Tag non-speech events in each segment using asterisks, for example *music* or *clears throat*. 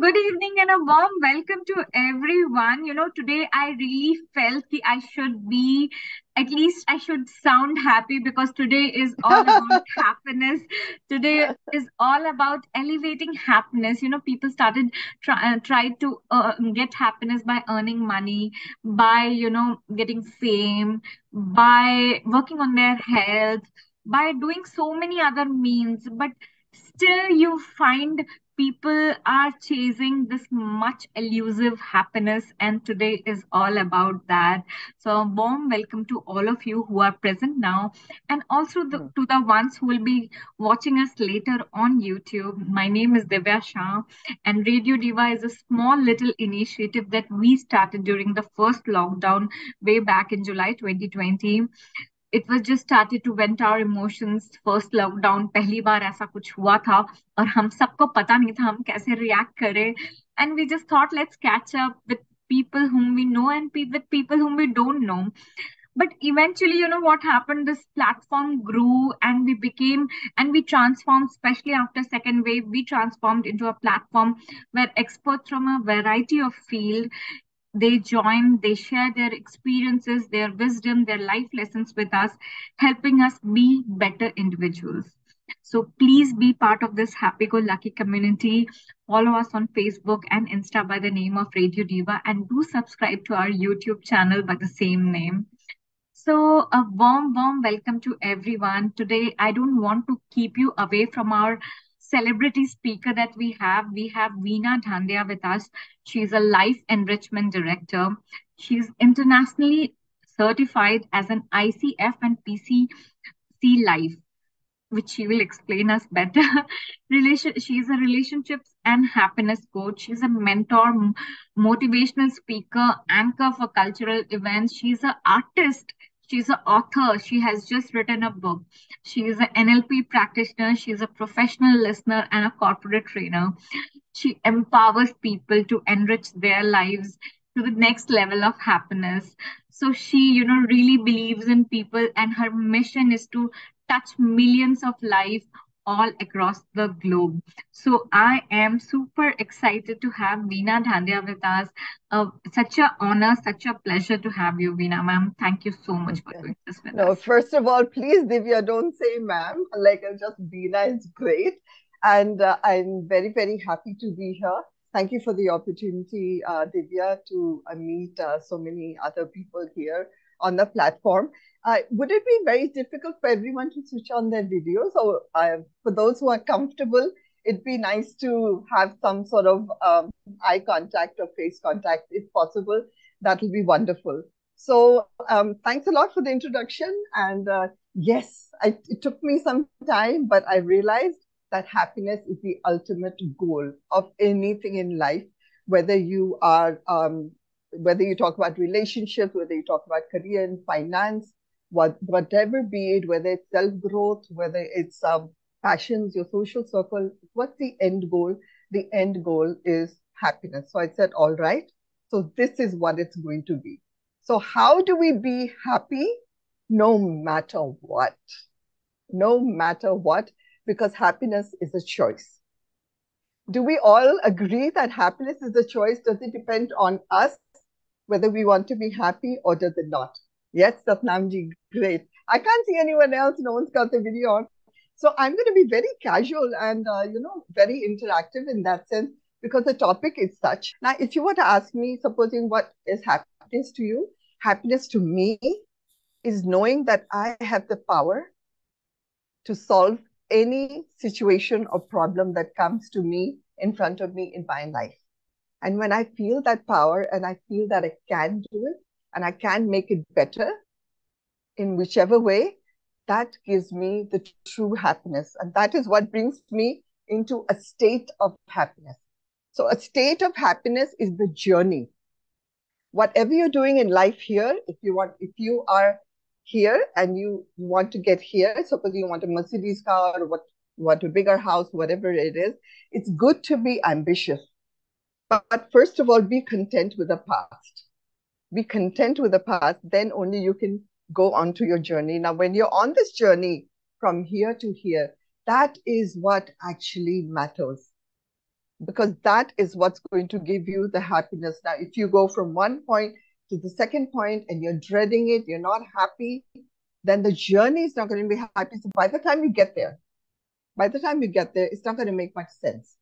good evening and a warm welcome to everyone. You know, today I really felt that I should be, at least I should sound happy because today is all *laughs* about happiness. Today is all about elevating happiness. You know, people started try, uh, try to uh, get happiness by earning money, by, you know, getting fame, by working on their health, by doing so many other means. But still you find people are chasing this much elusive happiness and today is all about that. So a warm welcome to all of you who are present now and also the, hmm. to the ones who will be watching us later on youtube. My name is Divya Shah and Radio Diva is a small little initiative that we started during the first lockdown way back in July 2020 it was just started to went our emotions first lockdown पहली बार ऐसा कुछ हुआ था और हम सबको पता नहीं था हम कैसे रिएक्ट करें and we just thought let's catch up with people whom we know and with people whom we don't know but eventually you know what happened this platform grew and we became and we transformed especially after second wave we transformed into a platform where experts from a variety of field they join, they share their experiences, their wisdom, their life lessons with us, helping us be better individuals. So please be part of this happy go lucky community. Follow us on Facebook and Insta by the name of Radio Diva and do subscribe to our YouTube channel by the same name. So a warm, warm welcome to everyone. Today, I don't want to keep you away from our celebrity speaker that we have. We have Veena Dhandhia with us. She's a life enrichment director. She's internationally certified as an ICF and PCC life, which she will explain us better. *laughs* Relation, she's a relationships and happiness coach. She's a mentor, motivational speaker, anchor for cultural events. She's an artist She's an author. She has just written a book. She is an NLP practitioner. She's a professional listener and a corporate trainer. She empowers people to enrich their lives to the next level of happiness. So she, you know, really believes in people and her mission is to touch millions of lives all across the globe. So I am super excited to have Veena Dhandhia with us. Uh, such an honor, such a pleasure to have you, Veena ma'am. Thank you so much for doing this with no, us. First of all, please, Divya, don't say ma'am. Like just Veena is great. And uh, I'm very, very happy to be here. Thank you for the opportunity, uh, Divya, to uh, meet uh, so many other people here on the platform. Uh, would it be very difficult for everyone to switch on their videos? Or uh, for those who are comfortable, it'd be nice to have some sort of um, eye contact or face contact if possible. That will be wonderful. So um, thanks a lot for the introduction. And uh, yes, I, it took me some time, but I realized that happiness is the ultimate goal of anything in life, whether you are, um, whether you talk about relationships, whether you talk about career and finance, what, whatever be it, whether it's self growth, whether it's um, passions, your social circle, what's the end goal? The end goal is happiness. So I said, all right. So this is what it's going to be. So how do we be happy no matter what? No matter what, because happiness is a choice. Do we all agree that happiness is a choice? Does it depend on us whether we want to be happy or does it not? Yes, Satnamji, great. I can't see anyone else. No one's got the video on. So I'm going to be very casual and, uh, you know, very interactive in that sense because the topic is such. Now, if you were to ask me, supposing what is happiness to you, happiness to me is knowing that I have the power to solve any situation or problem that comes to me in front of me in my life. And when I feel that power and I feel that I can do it, and I can make it better in whichever way, that gives me the true happiness. And that is what brings me into a state of happiness. So, a state of happiness is the journey. Whatever you're doing in life here, if you want, if you are here and you want to get here, suppose you want a Mercedes car or what, want a bigger house, whatever it is, it's good to be ambitious. But, first of all, be content with the past be content with the past, then only you can go on to your journey. Now, when you're on this journey from here to here, that is what actually matters. because that is what's going to give you the happiness. Now, if you go from one point to the second point and you're dreading it, you're not happy, then the journey is not going to be happy. So by the time you get there, by the time you get there, it's not going to make much sense.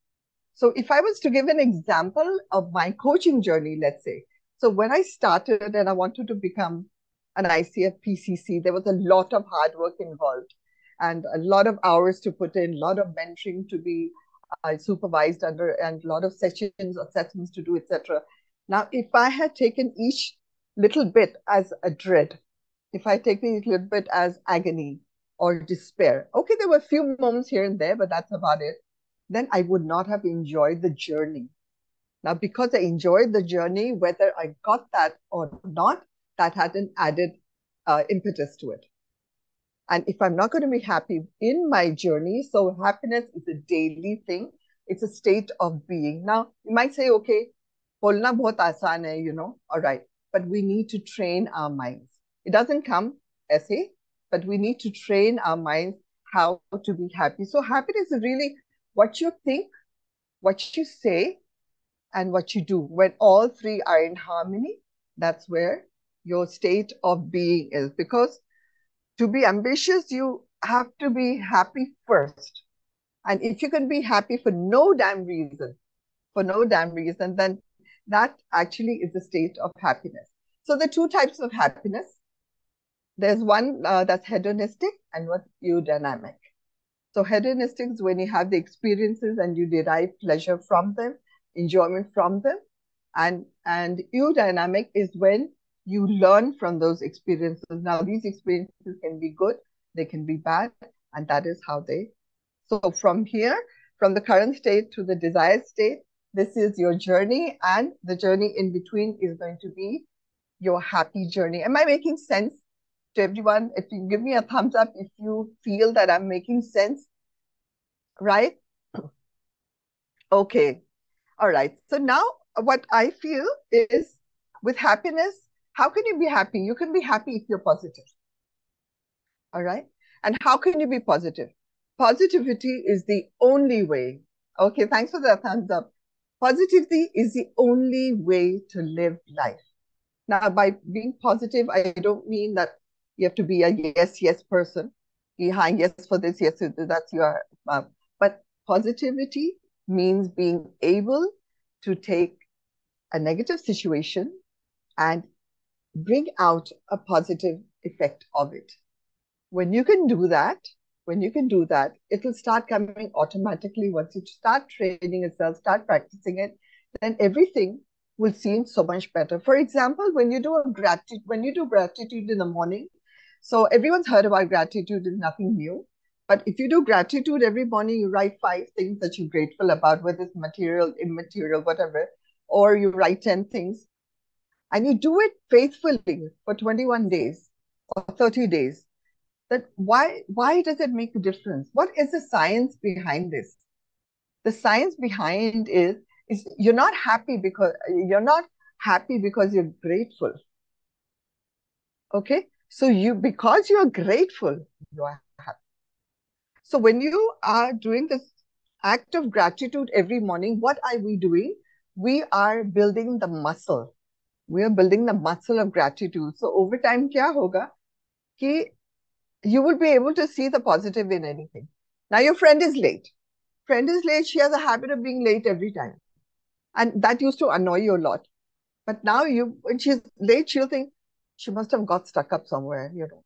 So if I was to give an example of my coaching journey, let's say, so when I started and I wanted to become an ICF PCC, there was a lot of hard work involved and a lot of hours to put in, a lot of mentoring to be uh, supervised under, and a lot of sessions, assessments to do, etc. Now, if I had taken each little bit as a dread, if I take each little bit as agony or despair, okay, there were a few moments here and there, but that's about it. Then I would not have enjoyed the journey. Now, because I enjoyed the journey, whether I got that or not, that had an added uh, impetus to it. And if I'm not going to be happy in my journey, so happiness is a daily thing, it's a state of being. Now, you might say, okay, bolna bahut aasan hai, you know, all right, but we need to train our minds. It doesn't come essay, but we need to train our minds how to be happy. So happiness is really what you think, what you say, and what you do. When all three are in harmony, that's where your state of being is. Because to be ambitious, you have to be happy first. And if you can be happy for no damn reason, for no damn reason, then that actually is a state of happiness. So the two types of happiness, there's one uh, that's hedonistic and what's eudaimonic. So hedonistic is when you have the experiences and you derive pleasure from them, enjoyment from them. And, and eudaimonic is when you learn from those experiences. Now, these experiences can be good, they can be bad, and that is how they. So, from here, from the current state to the desired state, this is your journey, and the journey in between is going to be your happy journey. Am I making sense to everyone? If you give me a thumbs up if you feel that I'm making sense, right? *clears throat* Okay. All right. So now what I feel is with happiness, how can you be happy? You can be happy if you're positive. All right. And how can you be positive? Positivity is the only way. Okay, thanks for the thumbs up. Positivity is the only way to live life. Now, by being positive, I don't mean that you have to be a yes, yes person. Behind yes for this, yes, that's your. Uh, but positivity means being able to take a negative situation and bring out a positive effect of it. When you can do that, when you can do that, it will start coming automatically once you start training yourself, start practicing it, then everything will seem so much better. For example, when you do a gratitude, when you do gratitude in the morning, so everyone's heard about gratitude is nothing new. But if you do gratitude every morning, you write five things that you're grateful about, whether it's material, immaterial, whatever, or you write 10 things and you do it faithfully for 21 days or 30 days, that why why does it make a difference? What is the science behind this? The science behind is is you're not happy because you're not happy because you're grateful. Okay? So you because you're grateful, you are happy. So when you are doing this act of gratitude every morning, what are we doing? We are building the muscle we are building the muscle of gratitude. So over time, kya hoga? Ki you will be able to see the positive in anything. Now your friend is late. Friend is late. She has a habit of being late every time, and that used to annoy you a lot. But now you, when she's late, she'll think she must have got stuck up somewhere. You know,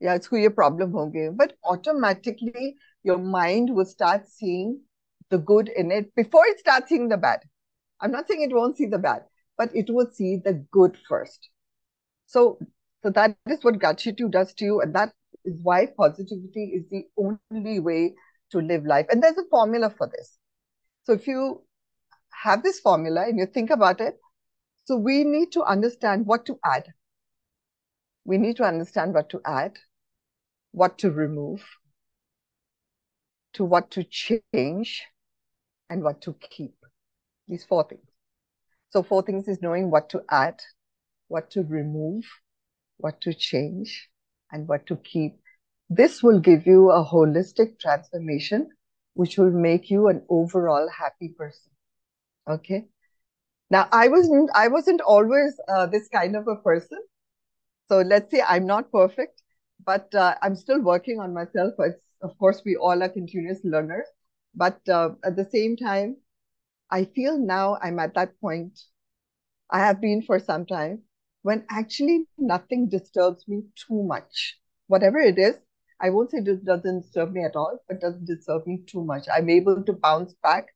yeah, it's who your problem hoge. But automatically, your mind will start seeing the good in it before it starts seeing the bad. I'm not saying it won't see the bad, but it will see the good first. So, so that is what gratitude does to you, and that is why positivity is the only way to live life. And there's a formula for this. So if you have this formula and you think about it, so we need to understand what to add. We need to understand what to add, what to remove, to what to change, and what to keep. These four things. So four things is knowing what to add, what to remove, what to change, and what to keep. This will give you a holistic transformation, which will make you an overall happy person. Okay. Now I wasn't I wasn't always uh, this kind of a person. So let's say I'm not perfect, but uh, I'm still working on myself. It's, of course, we all are continuous learners. But uh, at the same time, I feel now I'm at that point. I have been for some time when actually nothing disturbs me too much. Whatever it is, I won't say it doesn't disturb me at all, but doesn't disturb me too much. I'm able to bounce back.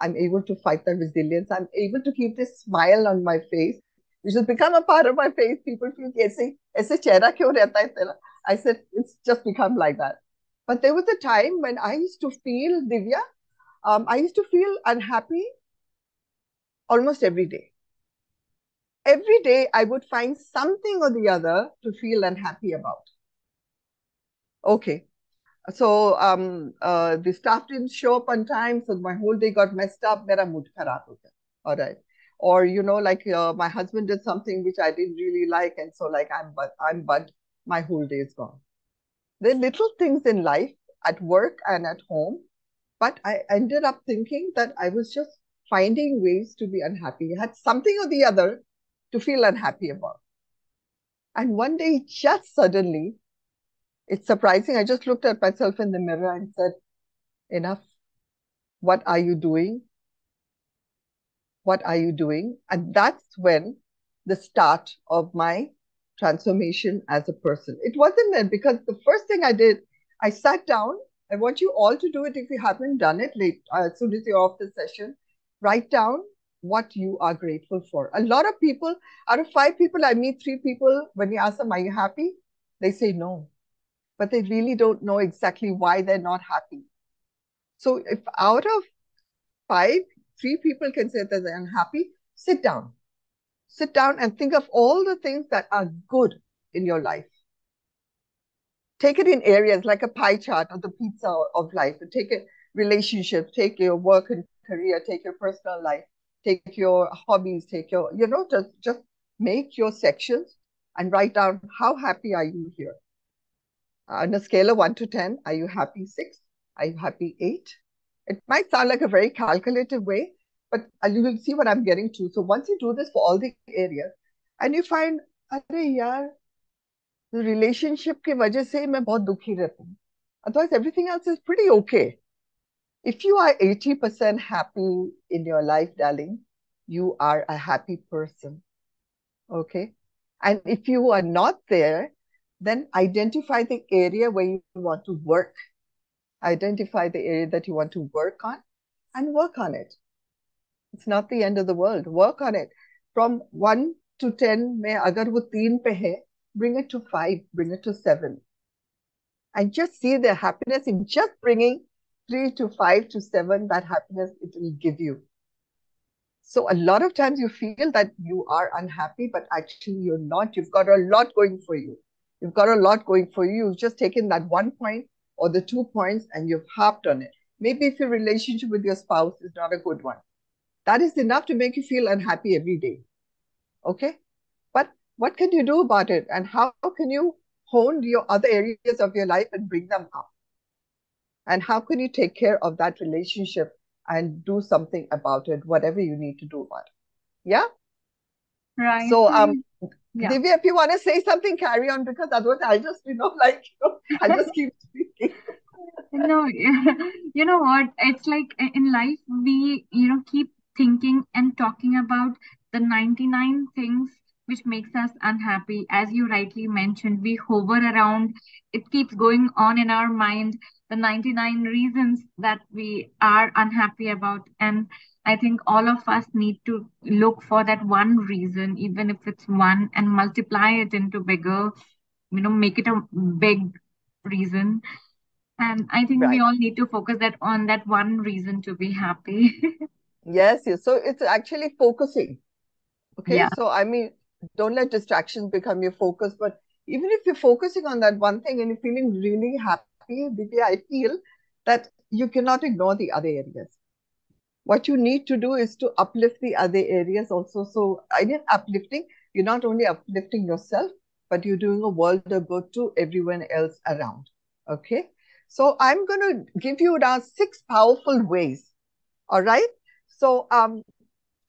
I'm able to fight the resilience. I'm able to keep this smile on my face, which has become a part of my face. People feel, ऐसे ऐसे चेहरा क्यों रहता है तेरा? I said, it's just become like that. But there was a time when I used to feel, Divya, um, I used to feel unhappy almost every day. Every day I would find something or the other to feel unhappy about. Okay. So um, uh, the staff didn't show up on time, so my whole day got messed up. Mera mood kharab ho gaya. All right. Or you know, like uh, my husband did something which I didn't really like, and so like I'm but I'm but my whole day is gone. There are little things in life, at work and at home, but I ended up thinking that I was just finding ways to be unhappy. I had something or the other to feel unhappy about. And one day, just suddenly, it's surprising. I just looked at myself in the mirror and said, Enough. What are you doing? What are you doing? And that's when the start of my transformation as a person. It wasn't then because the first thing I did, I sat down. I want you all to do it if you haven't done it late, uh, as soon as you're off the session. Write down what you are grateful for. A lot of people, out of five people, I meet three people. When you ask them, Are you happy? They say no but they really don't know exactly why they're not happy. So if out of five, three people can say that they're unhappy, sit down. Sit down and think of all the things that are good in your life. Take it in areas like a pie chart or the pizza of life. Take it relationships, take your work and career, take your personal life, take your hobbies, take your, you know, just, just make your sections and write down how happy are you here uh, on a scale of 1 to 10, are you happy 6? Are you happy 8? It might sound like a very calculative way, but you will see what I'm getting to. So once you do this for all the areas, and you find, अरे यार, the relationship की वजह से मैं बहुत दुखी रहता हूँ. Otherwise, everything else is pretty okay. If you are 80% happy in your life, darling, you are a happy person. Okay? And if you are not there, then identify the area where you want to work. Identify the area that you want to work on and work on it. It's not the end of the world. Work on it. From 1 to 10, mein agar wo 3 pe hai, bring it to 5, bring it to 7. And just see the happiness in just bringing 3 to 5 to 7, that happiness it will give you. So a lot of times you feel that you are unhappy, but actually you're not. You've got a lot going for you. You've got a lot going for you. You've just taken that one point or the two points and you've harped on it. Maybe if your relationship with your spouse is not a good one, that is enough to make you feel unhappy every day. Okay? But what can you do about it? And how can you hone your other areas of your life and bring them up? And how can you take care of that relationship and do something about it, whatever you need to do about it? Yeah? Right. So um yeah. Divya, if you want to say something, carry on because otherwise I'll just, you know, *laughs* like, you know, I'll just keep speaking. *laughs* no, *laughs* you know what? It's like in life, we, you know, keep thinking and talking about the 99 things which makes us unhappy. As you rightly mentioned, we hover around, it keeps going on in our mind, the 99 reasons that we are unhappy about. And I think all of us need to look for that one reason, even if it's one, and multiply it into bigger, you know, make it a big reason. And I think right. we all need to focus that on that one reason to be happy. *laughs* yes, yes. So it's actually focusing. Okay. Yeah. So I mean, don't let distractions become your focus. But even if you're focusing on that one thing and you're feeling really happy, Divya, I feel that you cannot ignore the other areas what you need to do is to uplift the other areas also. So, I mean, uplifting, you're not only uplifting yourself, but you're doing a world of good to everyone else around. Okay. So, I'm going to give you now six powerful ways. All right. So, um,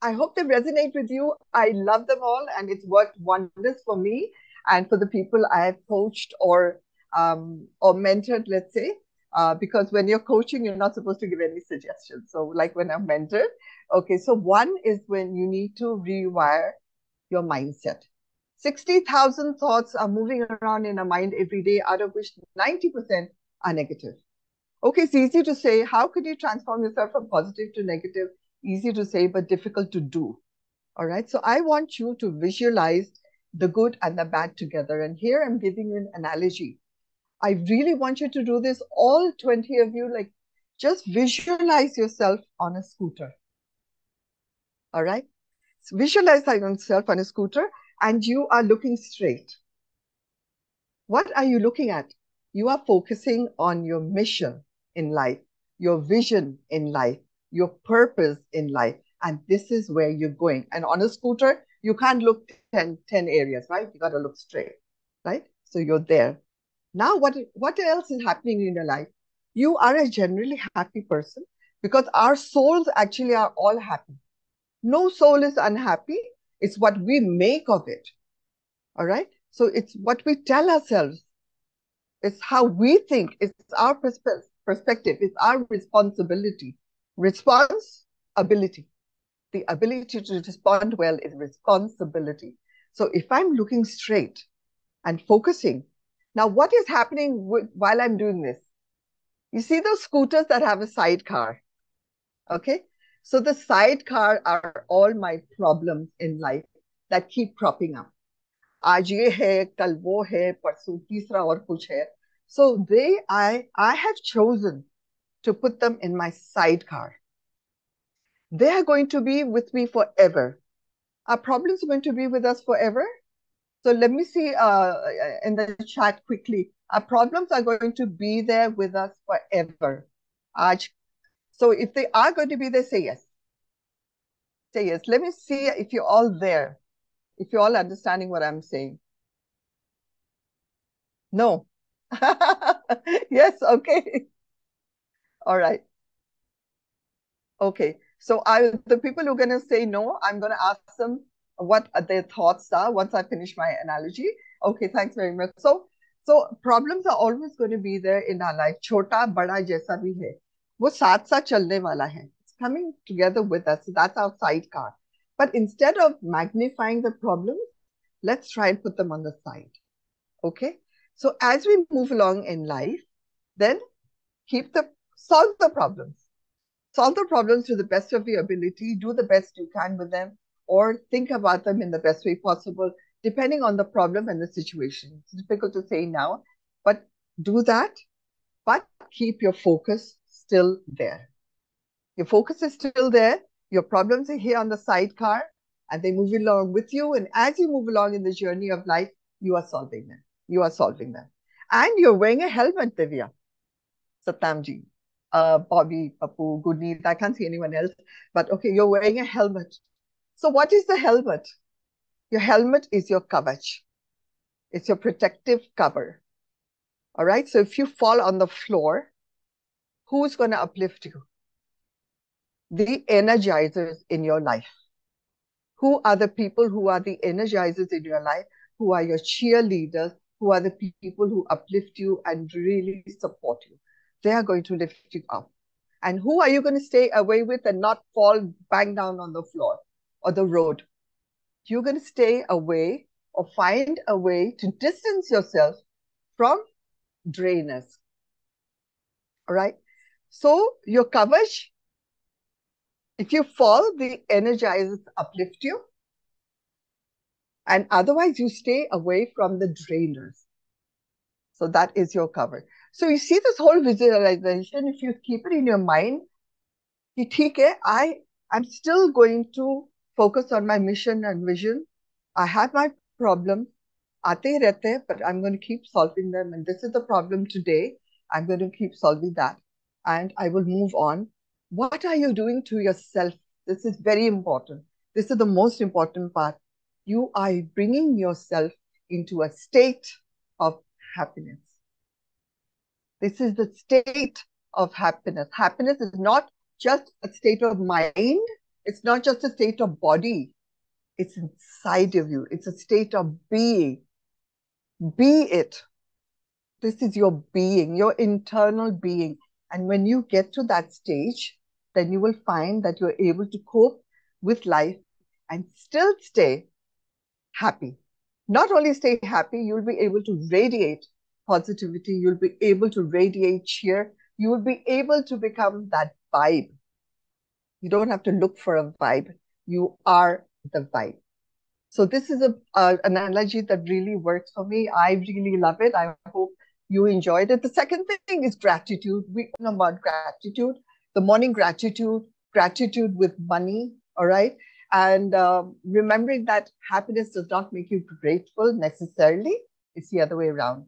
I hope they resonate with you. I love them all, and it's worked wonders for me and for the people I have coached or um, or mentored. Let's say, uh, because when you're coaching, you're not supposed to give any suggestions. So, like when I'm mentored, okay. So one is when you need to rewire your mindset. 60,000 thoughts are moving around in our mind every day, out of which 90% are negative. Okay, it's easy to say, how could you transform yourself from positive to negative? Easy to say, but difficult to do. All right, so I want you to visualize the good and the bad together. And here I'm giving you an analogy. I really want you to do this, all 20 of you, like just visualize yourself on a scooter. All right, so visualize yourself on a scooter and you are looking straight. What are you looking at? You are focusing on your mission in life, your vision in life, your purpose in life. And this is where you're going. And on a scooter, you can't look 10, 10 areas, right? You got to look straight, right? So you're there. Now, what, what else is happening in your life? You are a generally happy person because our souls actually are all happy. No soul is unhappy. It's what we make of it. All right. So it's what we tell ourselves. It's how we think. It's our perspe- perspective. It's our responsibility. Response ability. The ability to respond well is responsibility. So if I'm looking straight and focusing, now what is happening with, while I'm doing this? You see those scooters that have a sidecar. Okay. So the sidecar are all my problems in life that keep cropping up. आज ये है कल वो है परसों तीसरा और कुछ है so they i i have chosen to put them in my sidecar. They are going to be with me forever. Our problems are going to be with us forever. So let me see uh, in the chat quickly. Our problems are going to be there with us forever. Aj. so if they are going to be there say yes. Say yes. Let me see if you're all there if you're all understanding what i'm saying. No. *laughs* Yes, okay. All right. Okay. So I the people who are gonna say no, I'm gonna ask them what their thoughts are once I finish my analogy. Okay, thanks very much. So so problems are always going to be there in our life. Chota bada jaisa bhi hai. वो साथ साथ चलने वाला है. It's coming together with us. That's our sidecar. But instead of magnifying the problems, let's try and put them on the side. Okay? So as we move along in life, then keep the solve the problems. Solve the problems to the best of your ability, do the best you can with them, or think about them in the best way possible, depending on the problem and the situation. It's difficult to say now, but do that, but keep your focus still there. Your focus is still there. Your problems are here on the sidecar, and they move along with you. And as you move along in the journey of life, you are solving them you are solving them. And you're wearing a helmet, Divya. Satnamji, uh, Bobby, Papu, Gurneet, I can't see anyone else. But okay, you're wearing a helmet. So what is the helmet? Your helmet is your kavach. It's your protective cover. All right. So if you fall on the floor, who's going to uplift you? The energizers in your life. Who are the people who are the energizers in your life? Who are your cheerleaders? who are the people who uplift you and really support you. They are going to lift you up. And who are you going to stay away with and not fall bang down on the floor or the road? You're going to stay away or find a way to distance yourself from drainers. All right. So your coverage, if you fall, the energizers uplift you. And otherwise, you stay away from the drainers. So that is your cover. So you see this whole visualization, if you keep it in your mind, I, I'm still going to focus on my mission and vision. I have my problems, aate rehte, but I'm going to keep solving them. And this is the problem today. I'm going to keep solving that. And I will move on. What are you doing to yourself? This is very important. This is the most important part you are bringing yourself into a state of happiness. This is the state of happiness. Happiness is not just a state of mind, It's not just a state of body, it's inside of you. It's a state of being. Be it. This is your being, your internal being. And when you get to that stage, then you will find that you're able to cope with life and still stay happy. Not only stay happy, you'll be able to radiate positivity, you'll be able to radiate cheer, you will be able to become that vibe. You don't have to look for a vibe, you are the vibe. So, this is a, an analogy that really works for me. I really love it. I hope you enjoyed it. The second thing is gratitude. We know about gratitude, the morning gratitude, gratitude with money, all right? And um, remembering that happiness does not make you grateful necessarily, it's the other way around.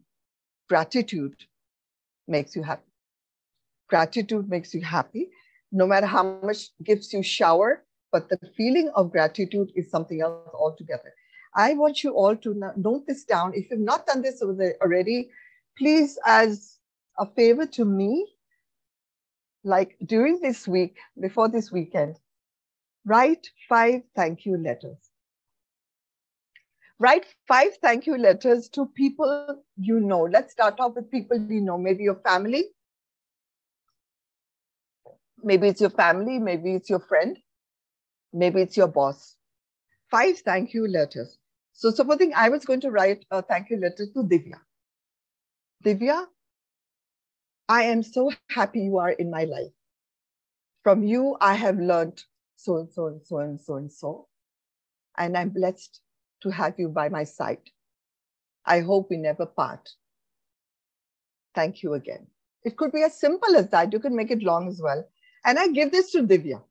Gratitude makes you happy. Gratitude makes you happy, no matter how much gifts you shower, but the feeling of gratitude is something else altogether. I want you all to note this down. If you've not done this already, please, as a favor to me, like during this week, before this weekend, write five thank you letters. Write five thank you letters to people you know. Let's start off with people you know, maybe your family. Maybe it's your family, maybe it's your friend, maybe it's your boss. Five thank you letters. So, supposing I was going to write a thank you letter to Divya. Divya, I am so happy you are in my life. From you, I have learned so and so and so and so and so. And I'm blessed to have you by my side. I hope we never part. Thank you again. It could be as simple as that. You can make it long as well. And I give this to Divya.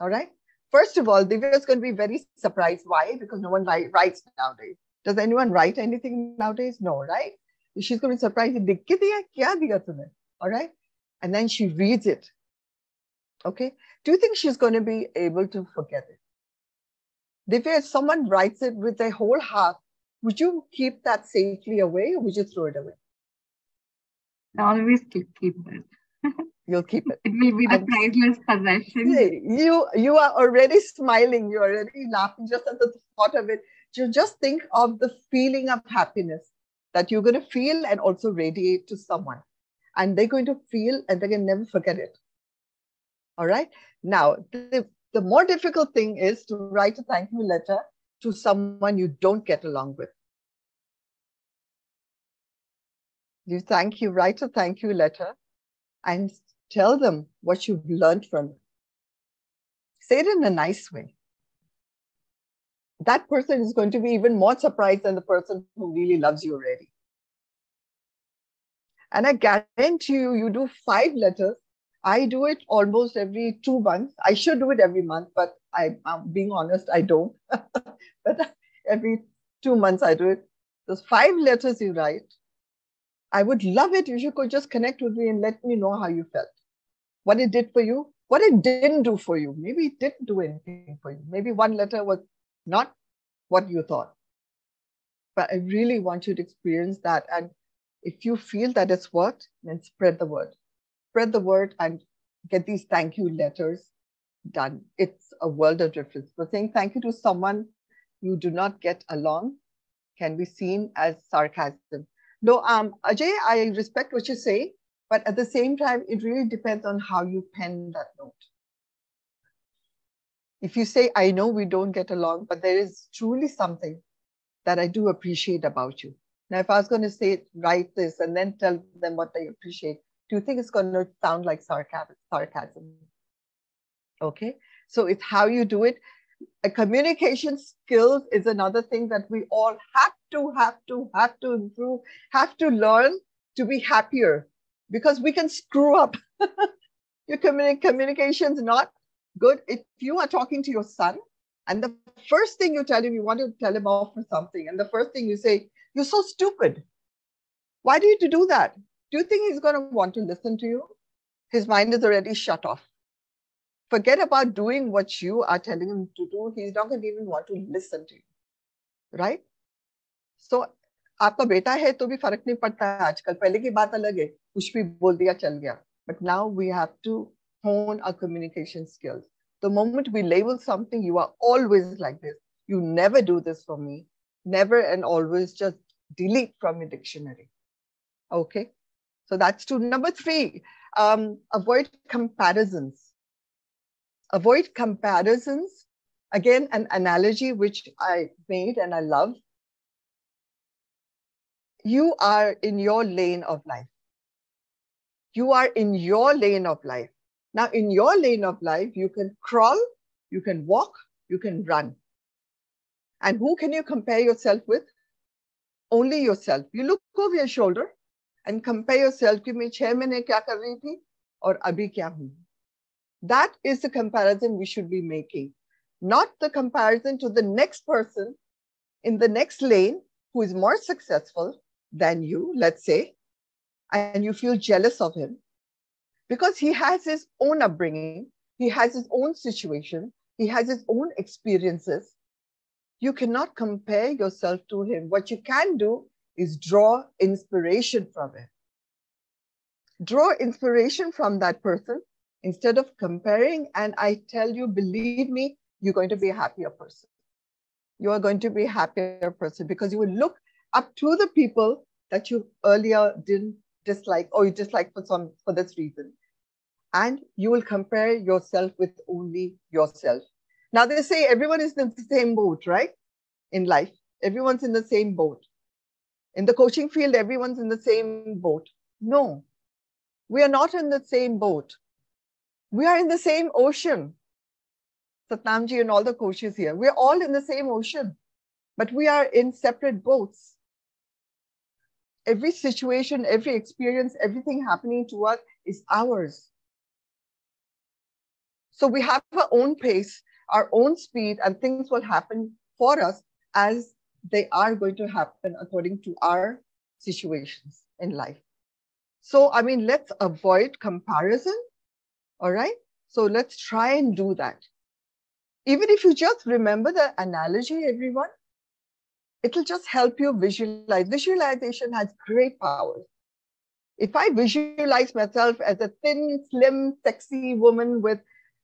All right. First of all, Divya is going to be very surprised. Why? Because no one writes nowadays. Does anyone write anything nowadays? No, right? She's going to be surprised. All right. And then she reads it. Okay. Do you think she's going to be able to forget it? Divya, if someone writes it with their whole heart, would you keep that safely away or would you throw it away? I always keep, keep it. *laughs* You'll keep it. It will be the and priceless possession. You you are already smiling. You're already laughing just at the thought of it. You just think of the feeling of happiness that you're going to feel and also radiate to someone. And they're going to feel and they can never forget it. All right. Now, the, the more difficult thing is to write a thank you letter to someone you don't get along with. You thank you, write a thank you letter and tell them what you've learned from it. Say it in a nice way. That person is going to be even more surprised than the person who really loves you already. And I guarantee you, you do five letters. I do it almost every two months. I should do it every month, but I, am being honest, I don't. *laughs* but every two months I do it. Those five letters you write, I would love it if you could just connect with me and let me know how you felt, what it did for you, what it didn't do for you. Maybe it didn't do anything for you. Maybe one letter was not what you thought. But I really want you to experience that. And if you feel that it's worked, then spread the word. Spread the word and get these thank you letters done. It's a world of difference. But saying thank you to someone you do not get along can be seen as sarcasm. No, um, Ajay, I respect what you say, but at the same time, it really depends on how you pen that note. If you say, I know we don't get along, but there is truly something that I do appreciate about you. Now, if I was going to say, write this and then tell them what I appreciate, do you think it's going to sound like sarcasm? Okay, so it's how you do it. A communication skills is another thing that we all have to, have to, have to improve, have to learn to be happier because we can screw up. *laughs* your communi- communication is not good. If you are talking to your son and the first thing you tell him, you want to tell him off for something, and the first thing you say, You're so stupid. Why do you do that? Do you think he's going to want to listen to you? His mind is already shut off. Forget about doing what you are telling him to do. He's not going to even want to listen to you. Right? So आपका बेटा है तो भी फर्क नहीं पड़ता है आजकल पहले की बात अलग है कुछ भी बोल दिया चल गया but now we have to hone our communication skills The moment we label something, you are always like this. You never do this for me. Never and always just delete from your dictionary. Okay. So that's two. Number three, um, avoid comparisons. Avoid comparisons. Again, an analogy which I made and I love. You are in your lane of life. You are in your lane of life. Now, in your lane of life, you can crawl, you can walk, you can run. And who can you compare yourself with? Only yourself. You look over your shoulder and compare yourself कि मैं छह महीने क्या कर रही थी और अभी क्या हूँ. That is the comparison we should be making, not the comparison to the next person in the next lane who is more successful than you, let's say, and you feel jealous of him because he has his own upbringing, he has his own situation, he has his own experiences. You cannot compare yourself to him. What you can do is draw inspiration from it. Draw inspiration from that person instead of comparing. And I tell you, believe me, you're going to be a happier person. You are going to be a happier person because you will look up to the people that you earlier didn't dislike or you dislike for some for this reason. And you will compare yourself with only yourself. Now they say everyone is in the same boat, right? In life, everyone's in the same boat. In the coaching field, everyone's in the same boat. No, we are not in the same boat. We are in the same ocean. Satnamji and all the coaches here, we're all in the same ocean, but we are in separate boats. Every situation, every experience, everything happening to us is ours. So we have our own pace, our own speed, and things will happen for us as they are going to happen according to our situations in life. So, I mean, let's avoid comparison. All right. So let's try and do that. Even if you just remember the analogy, everyone, it'll just help you visualize. Visualization has great power. If I visualize myself as a thin, slim, sexy woman with,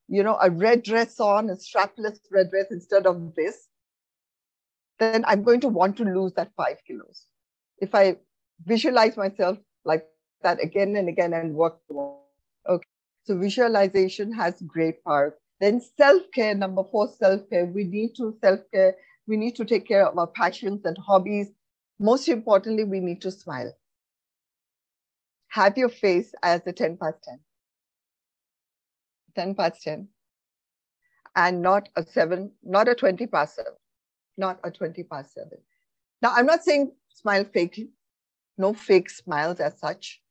you know, a red dress on, a strapless red dress instead of this, then I'm going to want to lose that five kilos. If I visualize myself like that again and again and work. Okay. So visualization has great power. Then self-care, number four, self-care. We need to self-care. We need to take care of our passions and hobbies. Most importantly, we need to smile. Have your face as a 10 past 10. 10 past 10. And not a 7, not a 20 past 7 not a 20 past 7. Now, I'm not saying smile fakely, no fake smiles as such.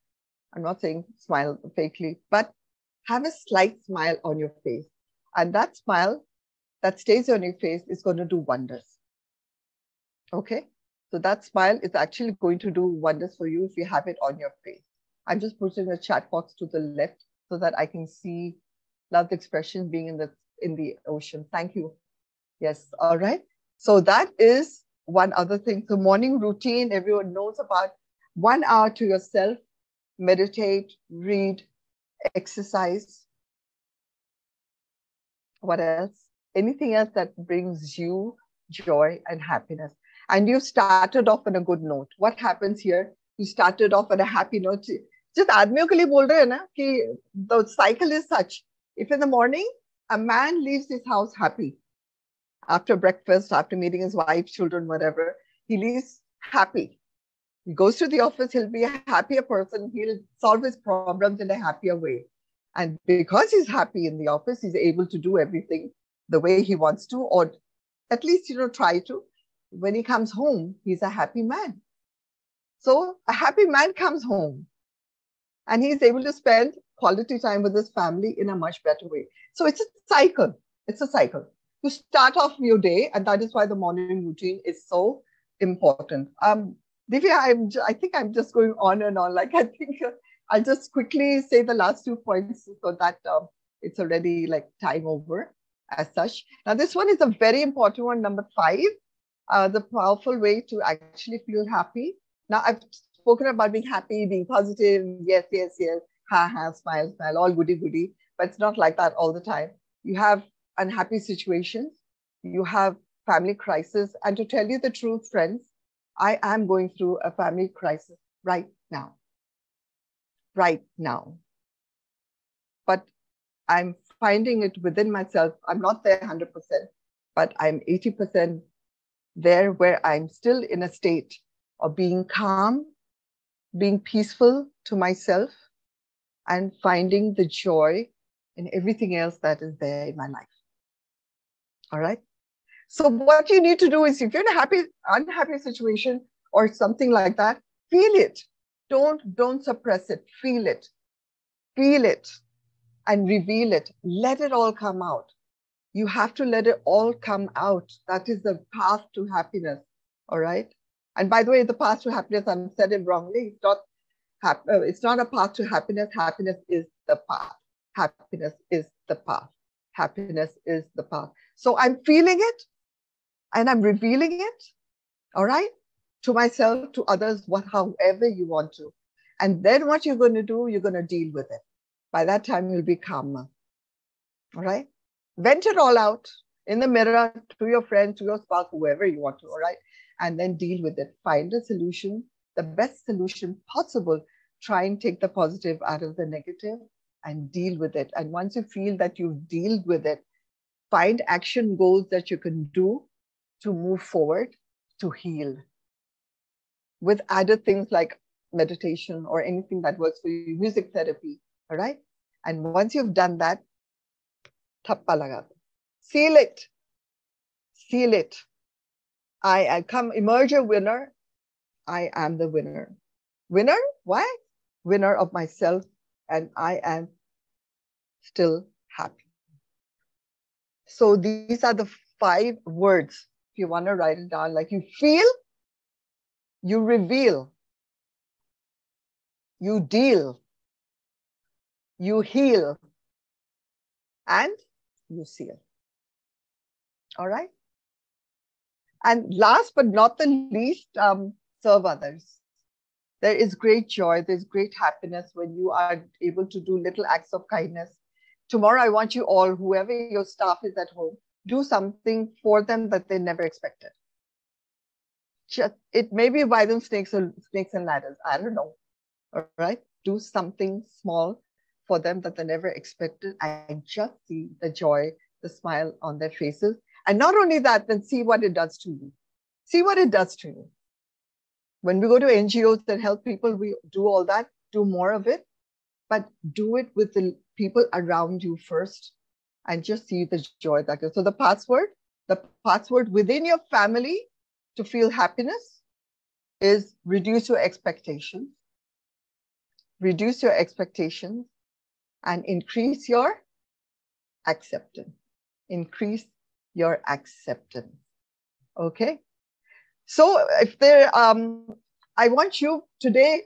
I'm not saying smile fakely, but have a slight smile on your face. And that smile that stays on your face is going to do wonders. Okay? So that smile is actually going to do wonders for you if you have it on your face. I'm just putting the chat box to the left so that I can see love expression being in the in the ocean. Thank you. Yes. All right. So that is one other thing. So morning routine, everyone knows about one hour to yourself, meditate, read, exercise. What else? Anything else that brings you joy and happiness. And you started off on a good note. What happens here? You started off on a happy note. Just आदमियों के लिए बोल रहे हैं ना कि the cycle is such. If in the morning a man leaves his house happy, after breakfast, after meeting his wife, children, whatever, he leaves happy. He goes to the office, he'll be a happier person, he'll solve his problems in a happier way. And because he's happy in the office, he's able to do everything the way he wants to, or at least, you know, try to. When he comes home, he's a happy man. So a happy man comes home and he's able to spend quality time with his family in a much better way. So it's a cycle. It's a cycle to start off your day, and that is why the morning routine is so important. Um, Divya, I'm, I think I'm just going on and on. *laughs* Like I think uh, I'll just quickly say the last two points so that um, it's already like time over as such. Now this one is a very important one, number five, uh, the powerful way to actually feel happy. Now I've spoken about being happy, being positive. Yes, yes, yes. Ha ha, smile, smile, all goody goody. But it's not like that all the time. You have unhappy situations, you have family crisis. And to tell you the truth, friends, I am going through a family crisis right now. Right now. But I'm finding it within myself. I'm not there 100%, but I'm 80% there where I'm still in a state of being calm, being peaceful to myself, and finding the joy in everything else that is there in my life. All right. So what you need to do is if you're in a happy, unhappy situation or something like that, feel it. Don't don't suppress it. Feel it. Feel it and reveal it. Let it all come out. You have to let it all come out. That is the path to happiness. All right. And by the way, the path to happiness, I'm said it wrongly. It's not, uh, it's not a path to happiness. Happiness is the path. Happiness is the path. Happiness is the path. So I'm feeling it and I'm revealing it. All right. To myself, to others, what, however you want to. And then what you're going to do, you're going to deal with it. By that time, you'll be calmer. All right? Vent it all out in the mirror to your friend, to your spouse, whoever you want to. All right? And then deal with it. Find a solution, the best solution possible. Try and take the positive out of the negative and deal with it. And once you feel that you've dealt with it, find action goals that you can do to move forward to heal with added things like meditation or anything that works for you, music therapy. All right. And once you've done that, thappa laga. Seal it. Seal it. I, I come emerge a winner. I am the winner. Winner? Why? Winner of myself, and I am still happy. So these are the five words. If you want to write it down, like you feel, you reveal, you deal, you heal, and you seal. All right? And last but not the least, um, serve others. There is great joy, there's great happiness when you are able to do little acts of kindness. Tomorrow, I want you all, whoever your staff is at home, do something for them that they never expected. Just, it may be buy them snakes or snakes and ladders. I don't know. All right. Do something small for them that they never expected and just see the joy, the smile on their faces. And not only that, then see what it does to you. See what it does to you. When we go to NGOs that help people, we do all that, do more of it, but do it with the people around you first and just see the joy that goes. So the password, the password within your family to feel happiness is reduce your expectations. Reduce your expectations and increase your acceptance. Increase your acceptance. Okay. So if there, um, I want you today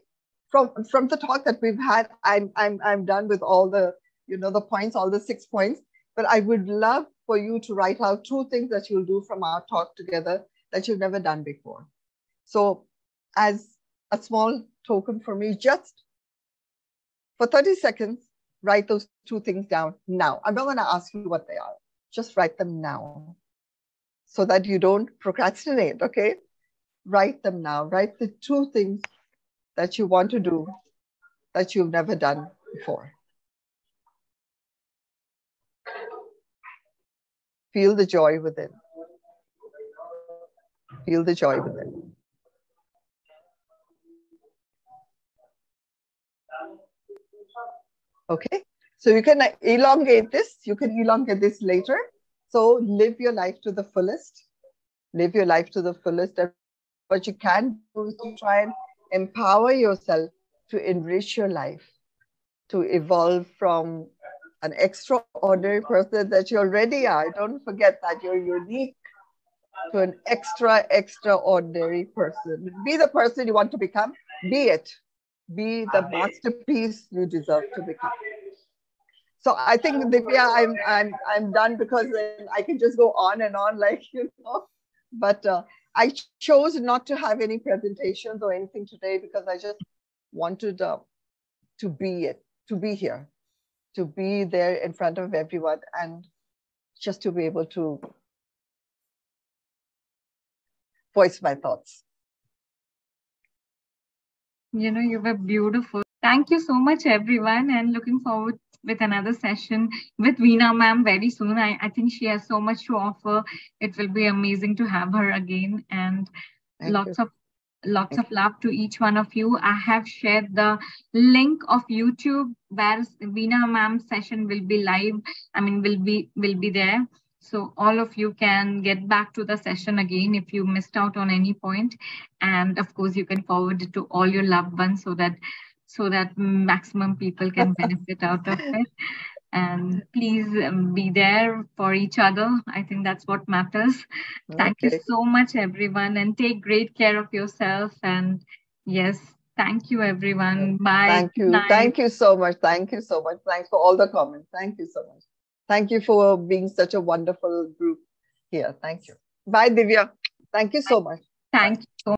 from from the talk that we've had. I'm I'm I'm done with all the you know the points, all the six points. But I would love for you to write out two things that you'll do from our talk together that you've never done before. So as a small token for me, just for 30 seconds, write those two things down now. I'm not going to ask you what they are. Just write them now so that you don't procrastinate, okay? Write them now. Write the two things that you want to do that you've never done before. Feel the joy within. Feel the joy within. Okay, so you can elongate this. You can elongate this later. So live your life to the fullest. Live your life to the fullest. What you can do is to try and empower yourself to enrich your life, to evolve from an extraordinary person that you already are. Don't forget that you're unique to an extra, extraordinary person. Be the person you want to become. Be it be the masterpiece you deserve to become. So I think Divya, I'm I'm I'm done because I can just go on and on like you know. But uh, I chose not to have any presentations or anything today because I just wanted uh, to be it, to be here, to be there in front of everyone and just to be able to voice my thoughts. You know, you were beautiful. Thank you so much, everyone, and looking forward with another session with Veena ma'am very soon. I, I think she has so much to offer. It will be amazing to have her again and Thank lots you. of lots of love to each one of you. I have shared the link of YouTube where Veena ma'am session will be live. I mean, will be will be there. So all of you can get back to the session again if you missed out on any point. And of course, you can forward it to all your loved ones so that so that maximum people can *laughs* benefit out of it. And *laughs* please um, be there for each other. I think that's what matters. Okay. Thank you so much, everyone, and take great care of yourself. And yes, thank you, everyone. Bye. Thank you. Thank you so much. Thank you so much. Thanks for all the comments. Thank you so much. Thank you for being such a wonderful group here. Thank you. Bye, Divya. Thank you so much. Thank Bye. you.